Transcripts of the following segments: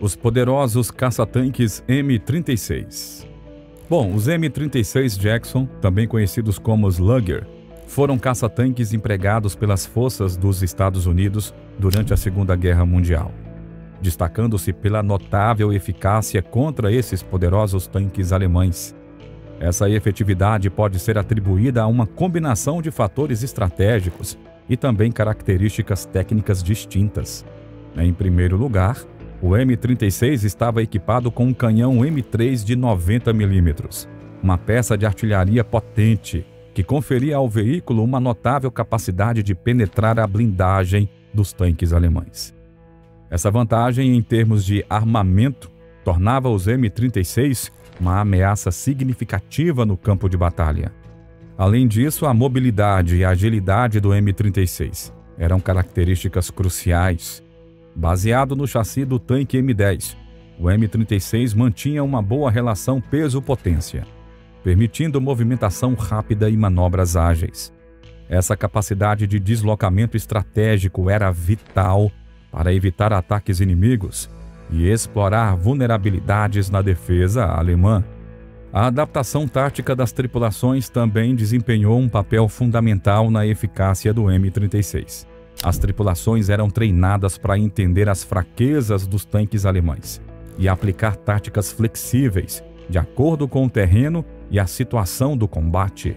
Os poderosos caça-tanques M36. Bom, os M36 Jackson, também conhecidos como Slugger, foram caça-tanques empregados pelas forças dos Estados Unidos durante a Segunda Guerra Mundial, destacando-se pela notável eficácia contra esses poderosos tanques alemães. Essa efetividade pode ser atribuída a uma combinação de fatores estratégicos e também características técnicas distintas. Em primeiro lugar, o M36 estava equipado com um canhão M3 de 90 mm, uma peça de artilharia potente que conferia ao veículo uma notável capacidade de penetrar a blindagem dos tanques alemães. Essa vantagem em termos de armamento tornava os M36 uma ameaça significativa no campo de batalha. Além disso, a mobilidade e a agilidade do M36 eram características cruciais. Baseado no chassi do tanque M10, o M36 mantinha uma boa relação peso-potência, permitindo movimentação rápida e manobras ágeis. Essa capacidade de deslocamento estratégico era vital para evitar ataques inimigos e explorar vulnerabilidades na defesa alemã. A adaptação tática das tripulações também desempenhou um papel fundamental na eficácia do M-36. As tripulações eram treinadas para entender as fraquezas dos tanques alemães e aplicar táticas flexíveis, de acordo com o terreno e a situação do combate.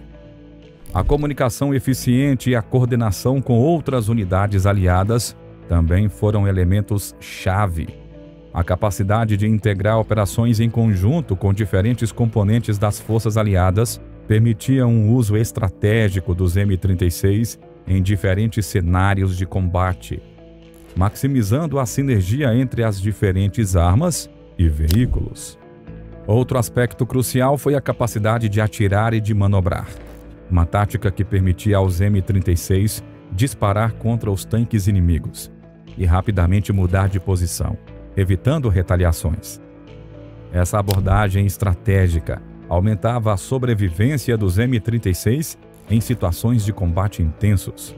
A comunicação eficiente e a coordenação com outras unidades aliadas também foram elementos chave. A capacidade de integrar operações em conjunto com diferentes componentes das forças aliadas permitia um uso estratégico dos M36 em diferentes cenários de combate, maximizando a sinergia entre as diferentes armas e veículos. Outro aspecto crucial foi a capacidade de atirar e de manobrar, uma tática que permitia aos M36 disparar contra os tanques inimigos e rapidamente mudar de posição, evitando retaliações. Essa abordagem estratégica aumentava a sobrevivência dos M36 em situações de combate intensos.